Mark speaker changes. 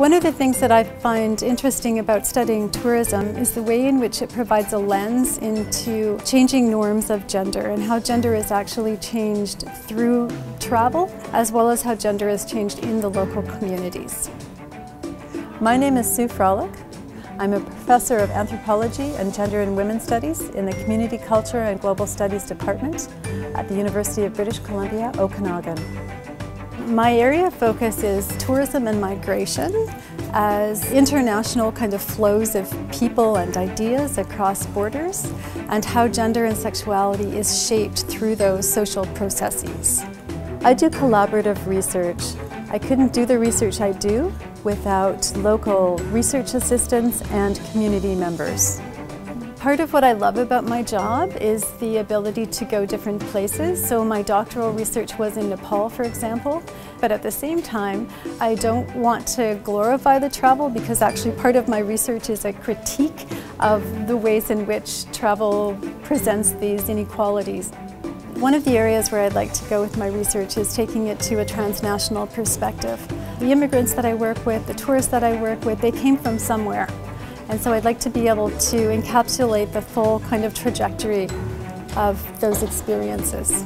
Speaker 1: One of the things that I find interesting about studying tourism is the way in which it provides a lens into changing norms of gender and how gender is actually changed through travel as well as how gender is changed in the local communities.
Speaker 2: My name is Sue Frohlick. I'm a professor of anthropology and gender and women's studies in the Community Culture and Global Studies Department at the University of British Columbia, Okanagan.
Speaker 1: My area of focus is tourism and migration as international kind of flows of people and ideas across borders and how gender and sexuality is shaped through those social processes.
Speaker 2: I do collaborative research. I couldn't do the research I do without local research assistants and community members.
Speaker 1: Part of what I love about my job is the ability to go different places. So my doctoral research was in Nepal, for example, but at the same time, I don't want to glorify the travel because actually part of my research is a critique of the ways in which travel presents these inequalities. One of the areas where I'd like to go with my research is taking it to a transnational perspective. The immigrants that I work with, the tourists that I work with, they came from somewhere. And so I'd like to be able to encapsulate the full kind of trajectory of those experiences.